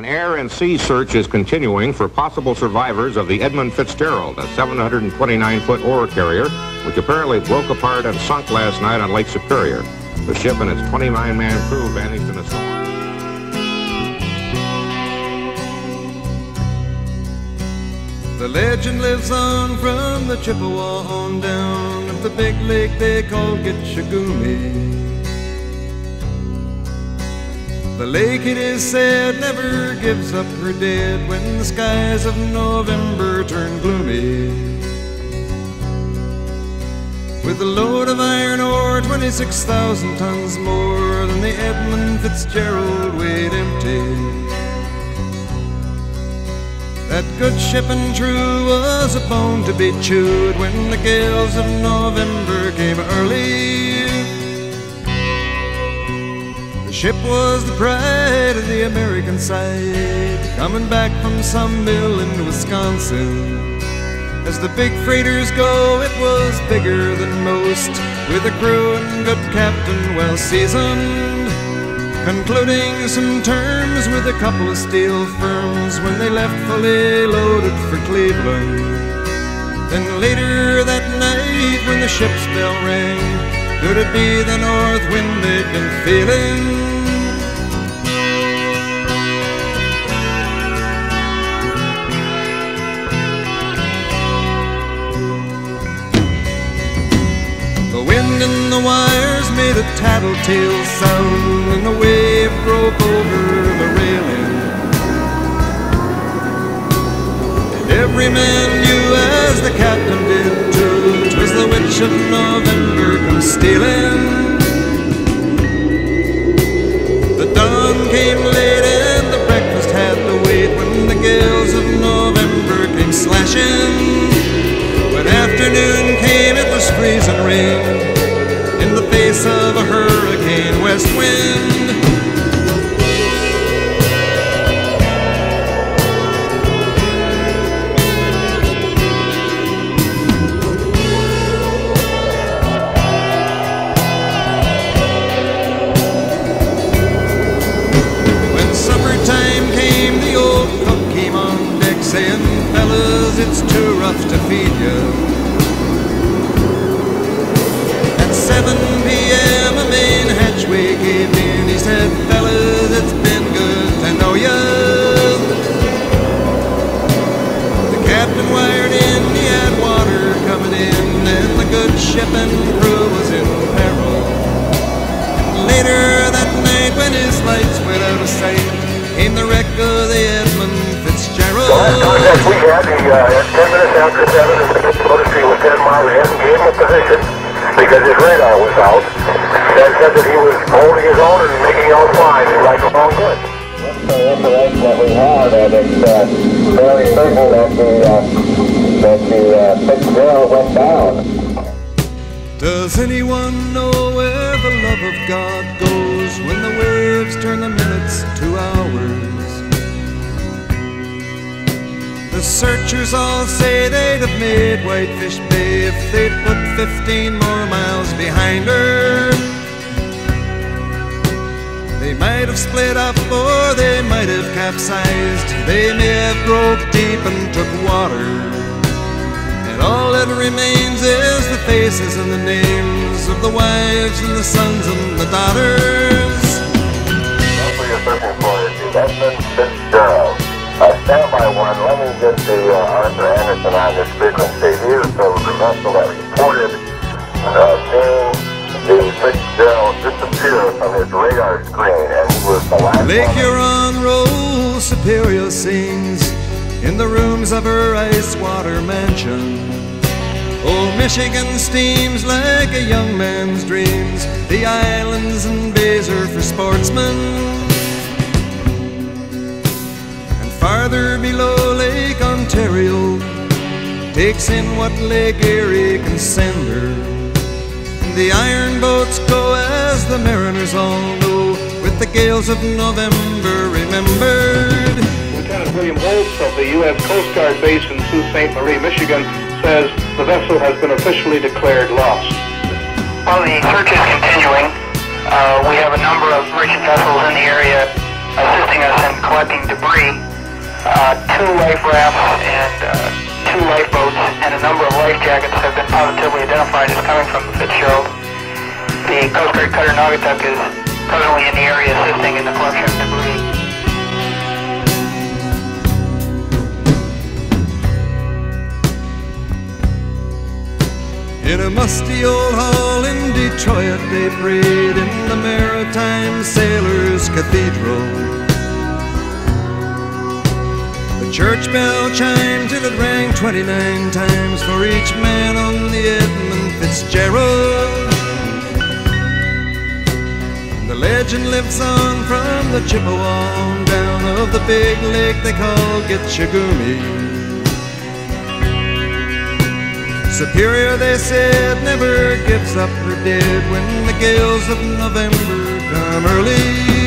An air and sea search is continuing for possible survivors of the Edmund Fitzgerald, a 729-foot ore carrier, which apparently broke apart and sunk last night on Lake Superior. The ship and its 29-man crew vanished in a storm. The legend lives on from the Chippewa on down of the big lake they call Gitche Gumee. The lake, it is said, never gives up her dead when the skies of November turn gloomy. With a load of iron ore, 26,000 tons more than the Edmund Fitzgerald weighed empty. That good ship and true was a bone to be chewed when the gales of November came early. The ship was the pride of the American side, coming back from some mill in Wisconsin. As the big freighters go, it was bigger than most, with a crew and good captain well seasoned. Concluding some terms with a couple of steel firms when they left fully loaded for Cleveland. Then later that night, when the ship's bell rang, could it be the north wind they'd been feeling? The wind in the wires made a tattletale sound, and the wave broke over the railing. And every man knew, as the captain did too, 'twas the witch of November come stealing. The dawn came late and the breakfast had to wait when the gales of November came slashing. When afternoon in the face of a hurricane west wind. When came, the old cook came on deck saying, Fellas, it's too rough to feed you. He, uh, at 10 minutes after 7, the motor was 10 miles ahead and gave him a position because his radar was out. That said that he was holding his own and making out fine and right along good. That's the information that we have, and it's uh, fairly certain that the, uh, that the uh, Fitzgerald went down. Does anyone know where the love of God goes when the waves turn the minutes to The searchers all say they'd have made Whitefish Bay if they'd put 15 more miles behind her. They might have split up or they might have capsized. They may have broke deep and took water. And all that remains is the faces and the names of the wives and the sons and the daughters. Stand by one. Let me get the uh, Arthur Anderson on this frequency. He is the vessel that reported uh, seeing the Fitzgerald disappear from his radar screen, and he was the last Lake one. Huron rolls Superior sings in the rooms of her ice water mansion. Old Michigan steams like a young man's dreams. The islands and bays are for sportsmen. Takes in what Lake Erie can send her. The iron boats go as the mariners all know, with the gales of November remembered. Lieutenant William Holtz of the U.S. Coast Guard base in Sault Ste. Marie, Michigan, says the vessel has been officially declared lost. Well, the search is continuing. Uh, we have a number of merchant vessels in the area assisting us in collecting debris. two life rafts and life jackets have been positively identified as coming from the Fitzgerald. The Coast Guard cutter Naugatuck is presently in the area assisting in the collection of debris. In a musty old hall in Detroit, they prayed in the Maritime Sailors Cathedral. Church bell chimed till it rang 29 times for each man on the Edmund Fitzgerald. The legend lives on from the Chippewa down of the big lake they call Gitche Gumee. Superior, they said, never gives up her dead when the gales of November come early